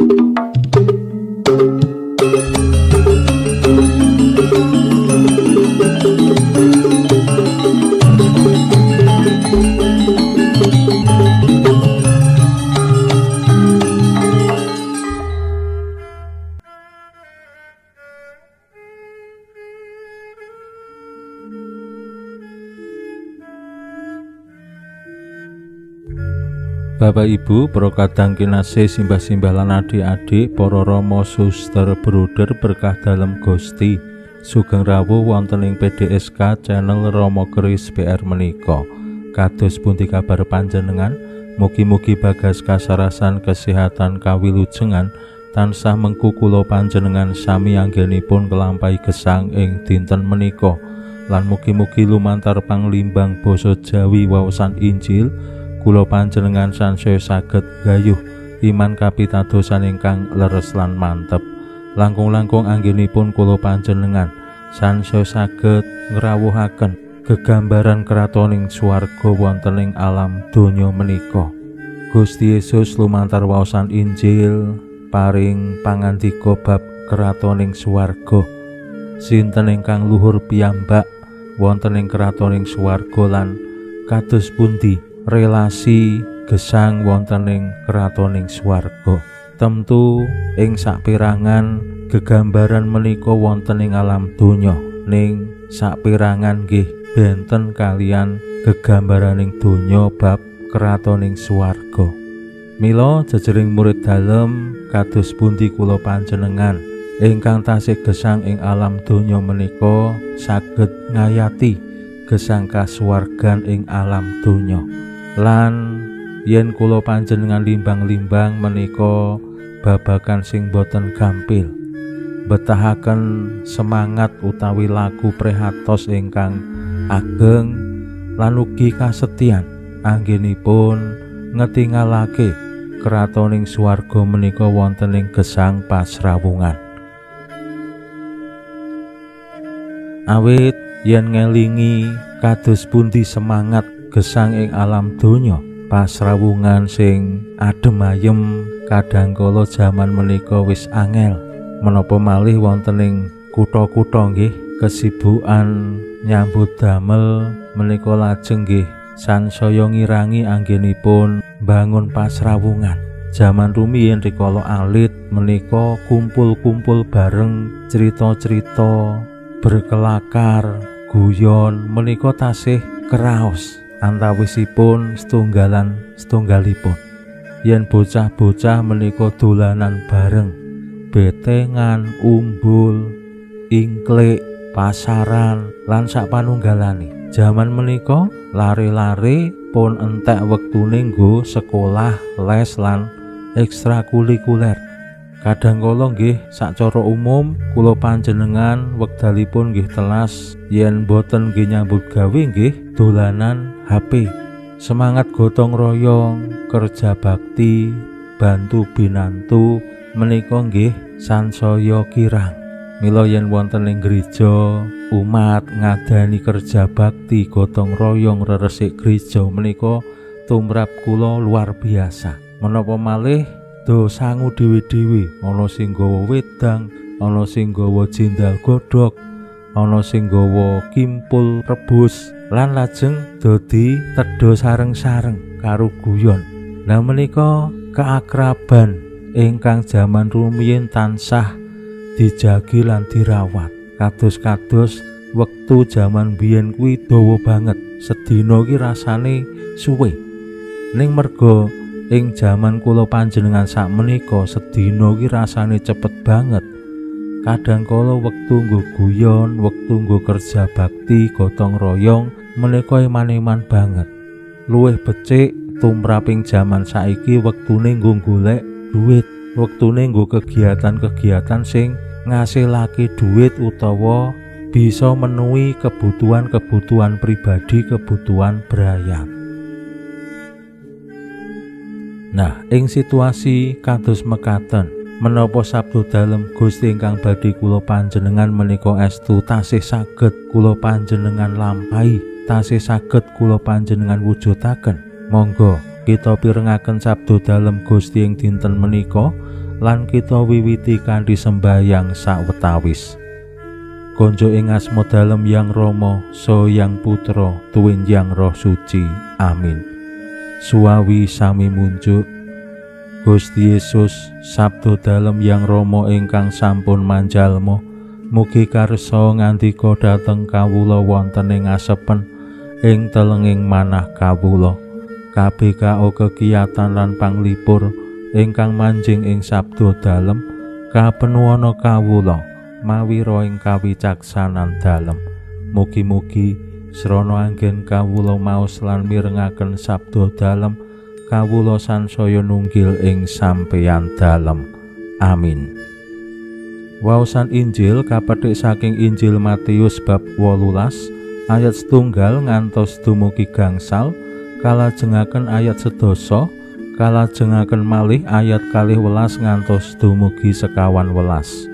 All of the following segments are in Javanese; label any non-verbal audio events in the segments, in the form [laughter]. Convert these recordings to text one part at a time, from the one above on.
you [laughs] Bapak Ibu, kadang kinasih simbah-simbah lan adik-adik, para rama suster bruder berkah dalam Gusti. Sugeng rawuh wonten ing PDSK channel Rama Keris PR menika. Kados pundi kabar panjenengan? Mugi-mugi bagas kasarasan kesehatan kawilujengan tansah mengku kula panjenengan sami anggenipun kelampahi gesang ing dinten menika. Lan mugi-mugi lumantar panglimbang basa Jawi wawasan Injil kula panjenengan sansaya saged gayuh iman kapitadosan ingkang leres lan mantep. Langkung-langkung anggenipun kula panjenengan sansaya saged ngrawuhaken gegambaran kratoning swarga wonten ing alam donya menika. Gusti Yesus lumantar waosan Injil paring pangandika bab kratoning swarga. Sinten ingkang luhur piyambak wonten ing kratoning swarga lan kados pundi relasi gesang wonten ing kratoning swarga. Temtu ing saperangan gegambaran menika wonten ing alam donya. Ning saperangan nggih benten kalian gegambaraning donya bab kratoning swarga. Mila jejering murid dalem kados pundi kula panjenengan? Ingkang tasih gesang ing alam donya menika saged ngayati gesang kasuwargan ing alam donya. Lan yen kula panjenengan limbang-limbang menika babakan sing boten gampil betahaken semangat utawi laku prehatos ingkang ageng lan ugi kasetyan anggenipun ngetingalake kratoning swarga menika wonten ing gesang pasrawungan. Awit yen ngelingi kados pundi semangat gesang ing alam donya. Pasrawungan sing adem ayem kadangkala jaman menika wis angel. Menapa malih wonten ing kutha-kutha nggih kesibukan nyambut damel menika lajeng nggih sansaya ngirangi anggenipun bangun pasrawungan. Jaman rumiyin rikala alit menika kumpul-kumpul bareng cerita-cerita berkelakar guyon menika tasih keraos antawisipun setunggalan setunggalipun. Yen bocah-bocah menika dolanan bareng betengan umbul ingklik pasaran lan sapanunggalane jaman menika lari-lari pun entek wektune nggo sekolah les lan ekstrakurikuler. Kadangkala nggih sacara umum kula panjenengan wekdalipun nggih telas yen boten nggih nyambut gawe nggih dolanan HP semangat gotong royong kerja bakti bantu binantu menika nggih sansaya kirang. Mila yen wonten ing gereja umat ngadani kerja bakti gotong royong reresik gereja menika tumrap kula luar biasa. Menapa malih? Do sangu dhewe-dhewe. Ana sing gawa wedang ana sing gawa jendal godhog ana kimpul rebus lan lajeng dadi tedha sareng-sareng karo guyon. Nah menika keakraban ingkang jaman rumiyin tansah dijagi lan dirawat. Kados-kados wektu jaman biyen kuwi dawa banget sedina ki rasane suwe. Ning merga ing jaman kula panjenengan sak menika sedina ki rasane cepet banget. Kadangkala wektu nggo guyon wektu nggo kerja bakti gotong royong menika iman-iman banget. Luwih becik tumraping jaman saiki wektune nggo golek duit wektune nggo kegiatan-kegiatan sing ngasilake duit utawa bisa menuhi kebutuhan-kebutuhan pribadi kebutuhan berayat Nah, ing situasi kados mekaten, menapa sabdo dalem Gusti ingkang badhe kula panjenengan menika estu tasih saged kula panjenengan lampahi, tasih saged kula panjenengan wujudaken. Monggo kita pirengaken sabdo dalem Gusti ing dinten menika lan kita wiwiti kanthi sembahyang sawetawis. Konjo ing asma dalem yang Rama so yang putra tuwin yang roh suci. Amin. Suawi sami munjuk. Gusti Yesus sabdo dalem yang Rama ingkang sampun manjalmo mugi karso ngandika dhateng kawula wonten ing asepen ing telenging manah kawula. Kabeh kegiatan lan panglipur ingkang manjing ing sabdo dalem kapenuwana kawula mawi ing kawicaksanan dalem. Mugi-mugi srana anggen kawula maos lan mirengaken sabdo dalem kawula sansaya nunggil ing sampeyan dalem. Amin. Waosan Injil kapetik saking Injil Matius bab 18 ayat setunggal ngantos dumugi gangsal kalajengaken ayat sedoso kalajengaken malih ayat kalih welas ngantos dumugi sekawan welas.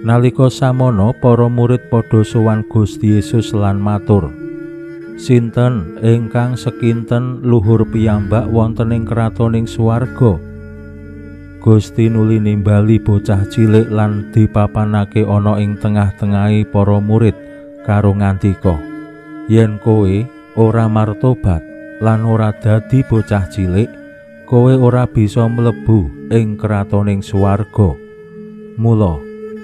Nalika samono para murid padha sowan Gusti Yesus lan matur, Sinten ingkang sekinten luhur piyambak wonten ing kratoning swarga? Gusti nuli nimbali bocah cilik lan dipapanake ana ing tengah-tengahi para murid karo ngantika, Yen kowe ora martobat, lan ora dadi bocah cilik kowe ora bisa mlebu ing kratoning swarga. Mula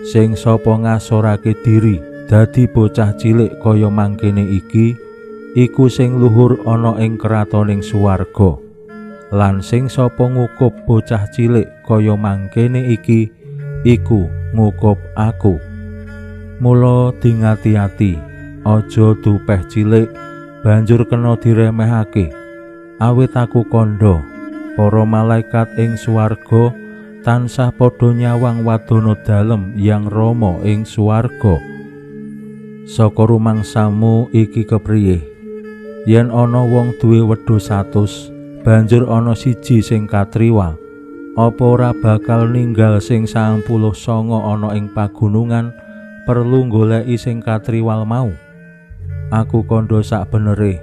sing sapa ngasorake diri dadi bocah cilik kaya mangkene iki iku sing luhur ana ing kratoning swarga. Lan sing sapa ngukup bocah cilik kaya mangkene iki iku ngukup aku mula dingati-ati aja dupeh cilik banjur kena diremehake. Awit aku kondo para malaikat ing swarga tansah padha nyawang wadono dalem yang Rama ing swarga. Saka rumangsamu iki kepriye yen ana wong duwe wedhus 100 banjur ana siji sing katriwal apa ora bakal ninggal sing 99 ana ing pagunungan perlu goleki sing katriwal mau. Aku kondo sak benere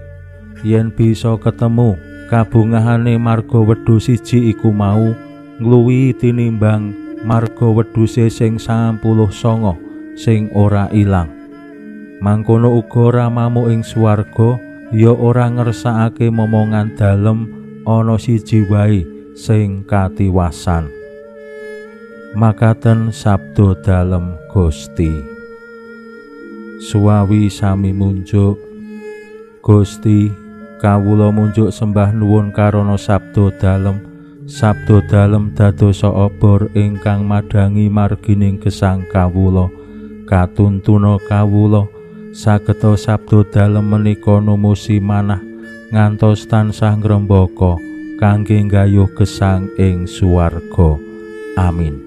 yen bisa ketemu kabungahane marga wedhus siji iku mau ngluwi tinimbang marga wedhuse sing 99 sing ora ilang. Mangkono uga ramamu ing swarga ya ora ngersakake momongan dalem ana siji wae sing katiwasan. Makaten sabdo dalem Gusti suwawi sami munjuk. Gusti kawula munjuk sembah nuwun karana sabdo dalem. Sabdo dalem dadosa obor ingkang madangi margining gesang kawula. Katuntuna kawula sageta sabdo dalem menika numusi manah ngantos tansah ngrembaka kangge gayuh gesang ing suwarga amin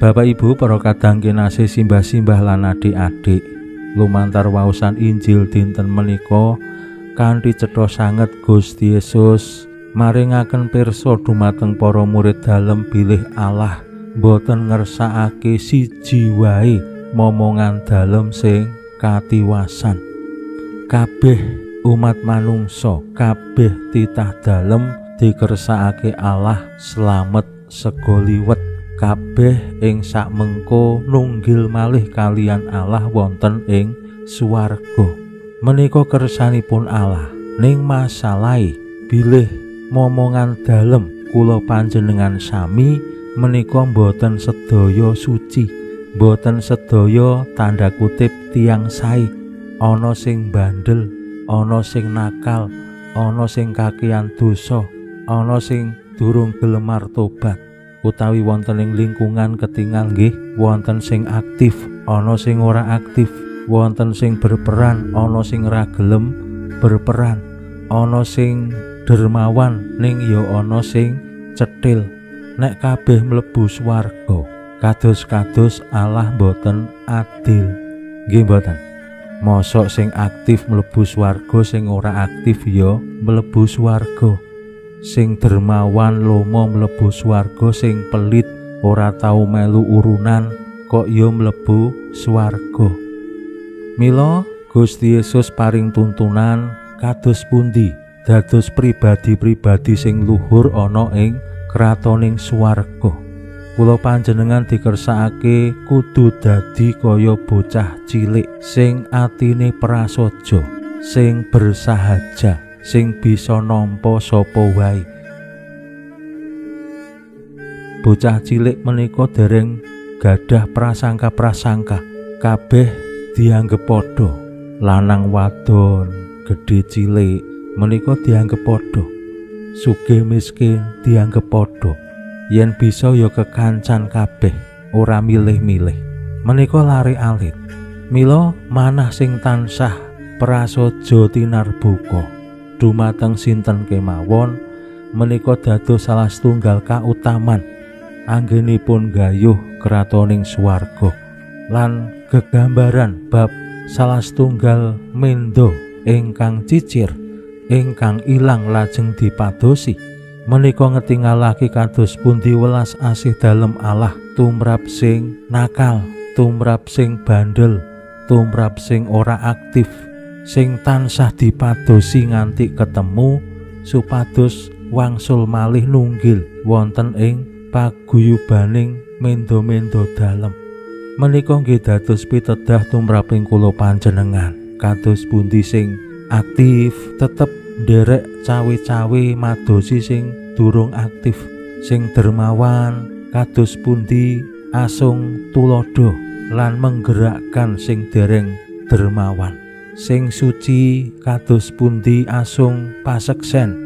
Bapak Ibu para kadang kinasih simbah-simbah lan adik-adik lumantar waosan Injil dinten menika kanthi cetha sanget Gusti Yesus maringaken pirsa dumateng para murid dalem bilih Allah boten ngersakake siji wae momongan dalem sing katiwasan. Kabeh umat manungsa kabeh titah dalem dikersakake Allah slamet segoliwet kabeh ing sak mengko nunggil malih kalian Allah wonten ing swarga. Menika kersanipun Allah ning masalahai bilih momongan dalem kula panjenengan sami menika boten sedaya suci boten sedaya tanda kutip tiang sae. Ana sing bandel ana sing nakal ana sing kakean dosa ana sing durung gelemar tobat utawi wonten ing lingkungan ketingal nggih wonten sing aktif ana sing ora aktif wonten sing berperan ana sing ra gelem berperan ana sing dermawan ning ya ana sing cetil nek kabeh mlebu swarga kados-kados Allah boten adil. Nggih boten mosok sing aktif mlebu swarga sing ora aktif ya mlebu swarga sing dermawan lomo mlebu swarga sing pelit ora tau melu urunan kok yo mlebu swarga. Mila Gusti Yesus paring tuntunan kados pundi? Dados pribadi-pribadi sing luhur ana ing kratoning swarga. Kula panjenengan dikersakake kudu dadi kaya bocah cilik sing atine prasaja sing bersahaja sing bisa nampa sapa wae. Bocah cilik menika dereng gadah prasangka-prasangka kabeh dianggep padha. Lanang wadon gedhe cilik menika dianggep padha. Sugih miskin dianggep padha. Yen bisa ya kekancan kabeh ora milih-milih. Menika lari alit. Mila manah sing tansah prasaja tinarbuka dumateng sinten kemawon menika dados salah setunggal kautaman anggenipun gayuh kratoning swarga lan gegambaran bab salah setunggal mendo ingkang cicir ingkang ilang lajeng dipadosi. Menika ngetingalake kados pundi welas asih dalem Allah tumrap sing nakal tumrap sing bandel tumrap sing ora aktif sing tansah dipadosi nganti ketemu supados wangsul malih nunggil wonten ing paguyubaning mendo-mendo dalem. Menika nggih dados pitedah tumraping kula panjenengan. Kados pundi sing aktif tetep nderek cawe-cawe madosi sing durung aktif. Sing dermawan kados pundi asung tulodo lan menggerakkan sing dereng dermawan sing suci kados pundi asung paseksen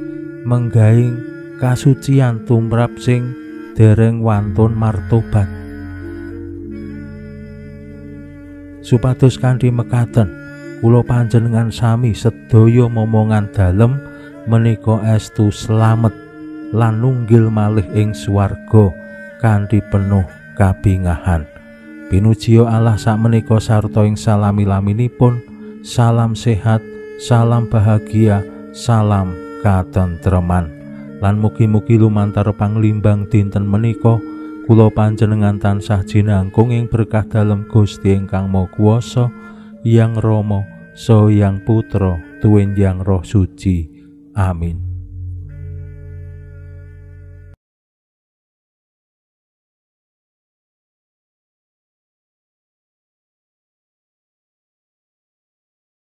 menggaing kasucian tumrap sing dereng wantun martobat. Supados kanthi mekaten kula panjenengan sami sedaya momongan dalem menika estu slamet lan nunggil malih ing swarga kanthi penuh kabingahan. Pinujio Allah sak menika sarta ing salami-laminipun salam sehat salam bahagia salam katentreman. Lan mugi-mugi lumantar panglimbang dinten menika kula panjenengan tansah jinangkung ing berkah dalem Gusti ingkang Maha Kuwasa yang Rama so yang Putra tuwin yang Roh Suci. Amin